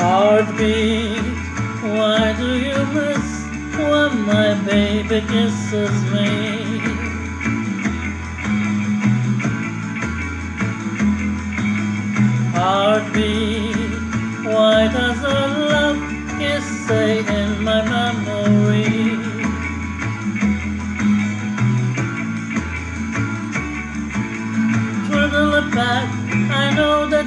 Heartbeat, why do you miss when my baby kisses me? Heartbeat, why does a love kiss stay in my memory? It back, I know that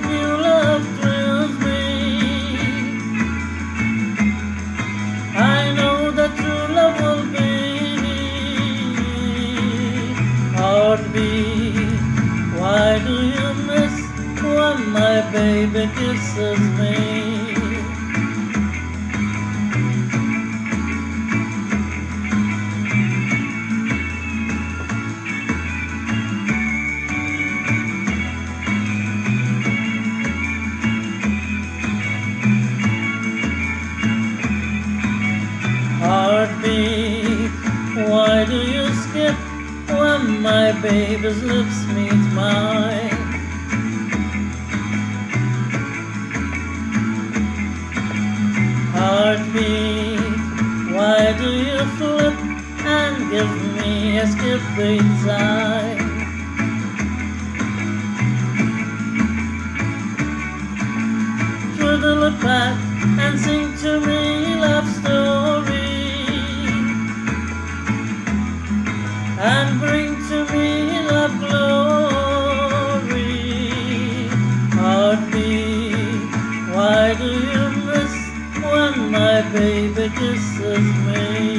Heartbeat, why do you miss when my baby kisses me? My baby's lips meet mine? Heartbeat, why do you flip and give me a skipping sign? Twiddle it back and sing to me love and bring to me the glory. Heart me, why do you miss when my baby kisses me?